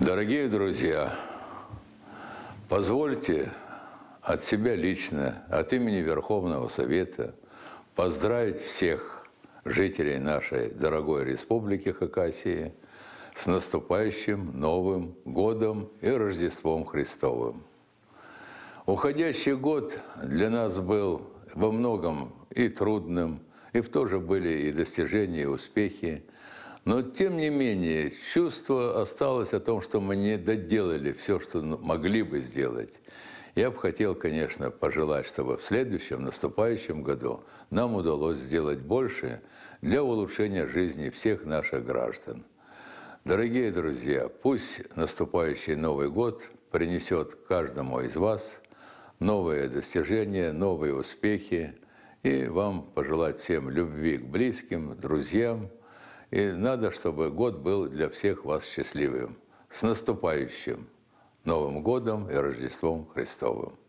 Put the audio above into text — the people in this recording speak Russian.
Дорогие друзья, позвольте от себя лично, от имени Верховного Совета поздравить всех жителей нашей дорогой республики Хакасии с наступающим Новым годом и Рождеством Христовым. Уходящий год для нас был во многом и трудным, и в то же были и достижения, и успехи. Но тем не менее, чувство осталось о том, что мы не доделали все, что могли бы сделать. Я бы хотел, конечно, пожелать, чтобы в следующем, наступающем году нам удалось сделать больше для улучшения жизни всех наших граждан. Дорогие друзья, пусть наступающий Новый год принесет каждому из вас новые достижения, новые успехи, и вам пожелать всем любви к близким, друзьям. И надо, чтобы год был для всех вас счастливым. С наступающим! Новым годом и Рождеством Христовым!